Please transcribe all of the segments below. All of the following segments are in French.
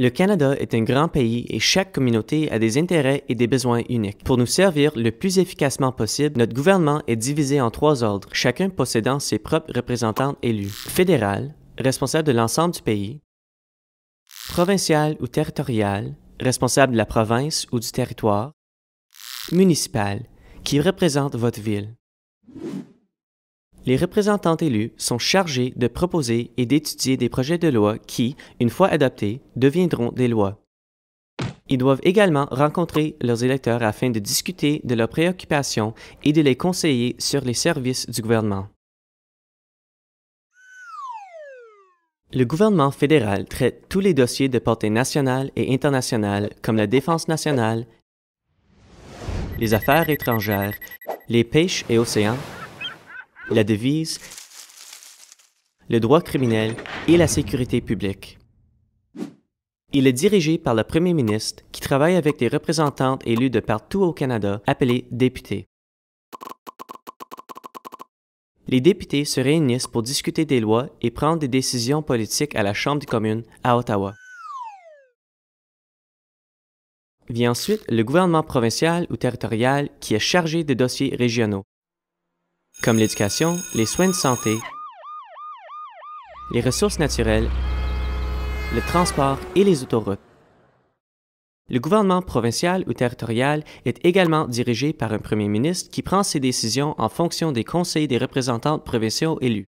Le Canada est un grand pays et chaque communauté a des intérêts et des besoins uniques. Pour nous servir le plus efficacement possible, notre gouvernement est divisé en trois ordres, chacun possédant ses propres représentants élus. Fédéral, responsable de l'ensemble du pays. Provincial ou territorial, responsable de la province ou du territoire. Municipal, qui représente votre ville. Les représentants élus sont chargés de proposer et d'étudier des projets de loi qui, une fois adoptés, deviendront des lois. Ils doivent également rencontrer leurs électeurs afin de discuter de leurs préoccupations et de les conseiller sur les services du gouvernement. Le gouvernement fédéral traite tous les dossiers de portée nationale et internationale comme la défense nationale, les affaires étrangères, les pêches et océans, la devise, le droit criminel et la sécurité publique. Il est dirigé par le premier ministre qui travaille avec des représentants élus de partout au Canada appelés députés. Les députés se réunissent pour discuter des lois et prendre des décisions politiques à la Chambre des communes à Ottawa. Vient ensuite le gouvernement provincial ou territorial qui est chargé de dossiers régionaux comme l'éducation, les soins de santé, les ressources naturelles, le transport et les autoroutes. Le gouvernement provincial ou territorial est également dirigé par un premier ministre qui prend ses décisions en fonction des conseils des représentants provinciaux élus.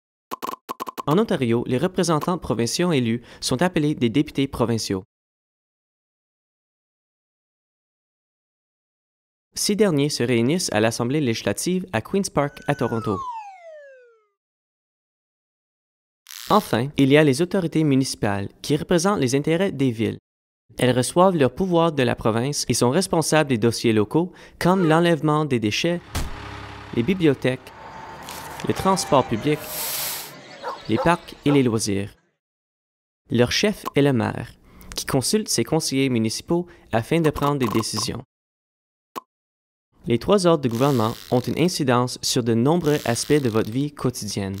En Ontario, les représentants provinciaux élus sont appelés des députés provinciaux. Ces derniers se réunissent à l'Assemblée législative à Queen's Park à Toronto. Enfin, il y a les autorités municipales qui représentent les intérêts des villes. Elles reçoivent leur pouvoir de la province et sont responsables des dossiers locaux comme l'enlèvement des déchets, les bibliothèques, le transport public, les parcs et les loisirs. Leur chef est le maire, qui consulte ses conseillers municipaux afin de prendre des décisions. Les trois ordres de gouvernement ont une incidence sur de nombreux aspects de votre vie quotidienne.